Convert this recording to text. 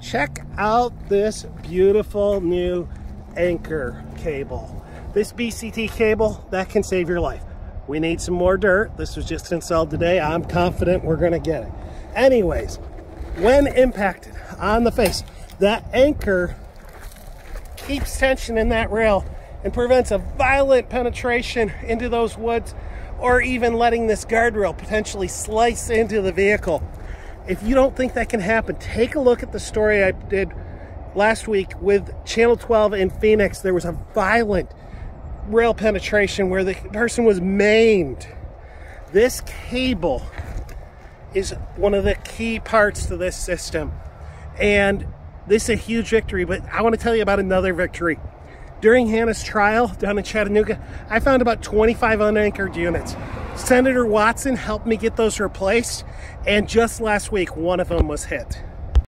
check out this beautiful new anchor cable. This BCT cable, that can save your life. We need some more dirt. This was just installed today. I'm confident we're gonna get it. Anyways, when impacted on the face, that anchor keeps tension in that rail and prevents a violent penetration into those woods or even letting this guardrail potentially slice into the vehicle. If you don't think that can happen, take a look at the story I did last week with Channel 12 in Phoenix. There was a violent rail penetration where the person was maimed. This cable is one of the key parts to this system. And this is a huge victory, but I want to tell you about another victory. During Hannah's trial down in Chattanooga, I found about 25 unanchored units. Senator Watson helped me get those replaced, and just last week, one of them was hit.